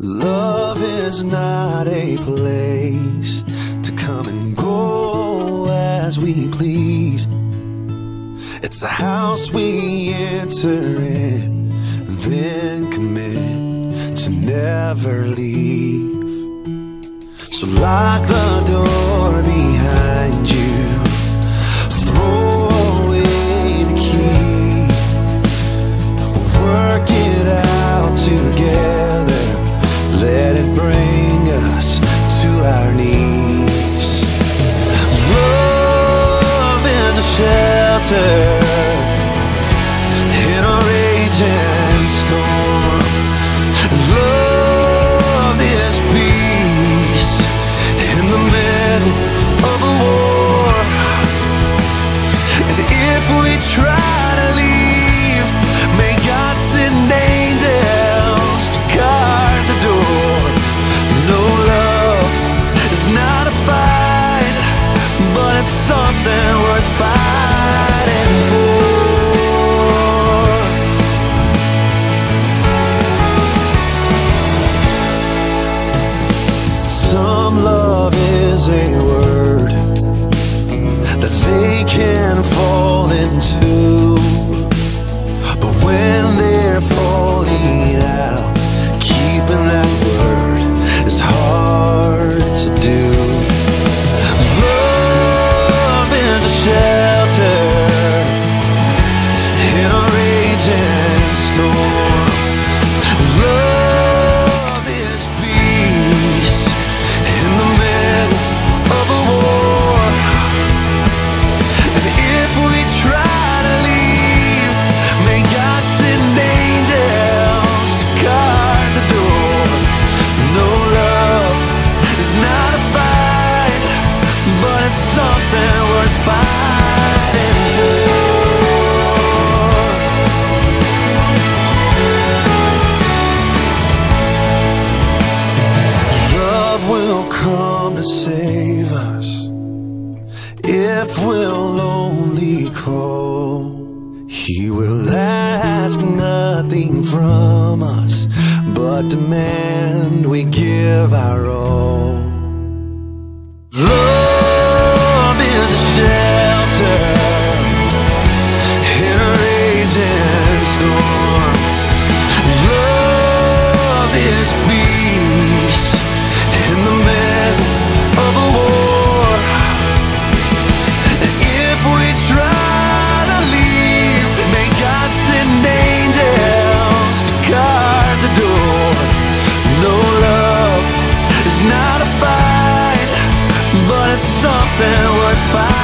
is not a place to come and go as we please. It's a house we enter in, then commit to never leave. So lock the door behind you, throw away the key, work it out together, shelter, can fall into. Will come to save us if we'll only call. He will ask nothing from us but demand we give our all. fire.